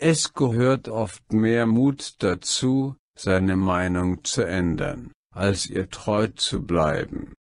Es gehört oft mehr Mut dazu, seine Meinung zu ändern, als ihr treu zu bleiben.